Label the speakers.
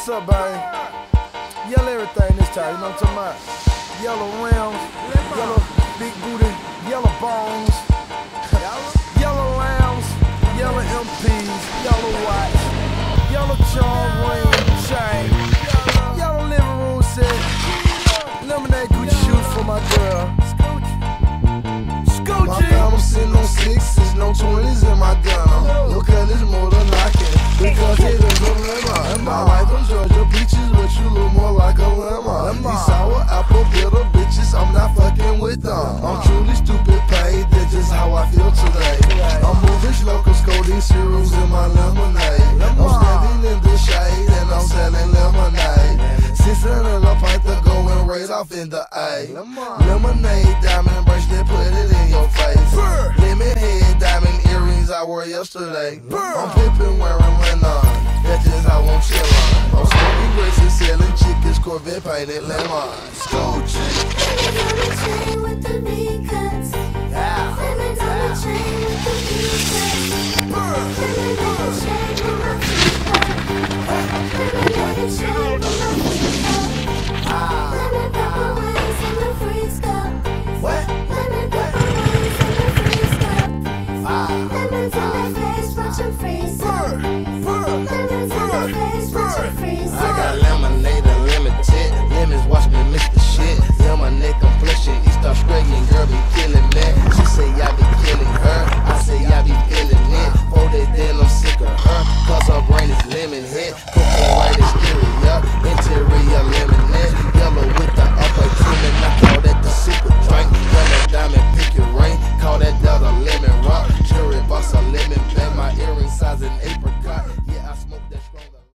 Speaker 1: what's up, baby? Yellow everything this time, you know what I'm talking about? Yellow rims, yellow big booty, yellow bones, yellow lambs, yellow MPs, yellow watch, yellow charm ring,
Speaker 2: I'm not fucking with them. I'm truly stupid paid, that's just how I feel today. I'm moving slow, cause codeine cereals in my lemonade. I'm standing in the shade, and I'm selling lemonade. Six hundred a pint to going right off in the A. Lemonade, diamond bracelet, put it in your face. Lemon head, diamond earrings I wore yesterday. I'm pimping wearing Corvette painted lemons. Scooch.
Speaker 3: chain with the V cuts. Lemons on the chain with the V cuts. Lemonade chain with my feet up. Lemonade chain with my feet up. Lemon pepper wings in the freeze cup. Lemon pepper wings in the freeze cup. Lemons in the face, watch 'em freeze Purple white exterior, interior lemonade.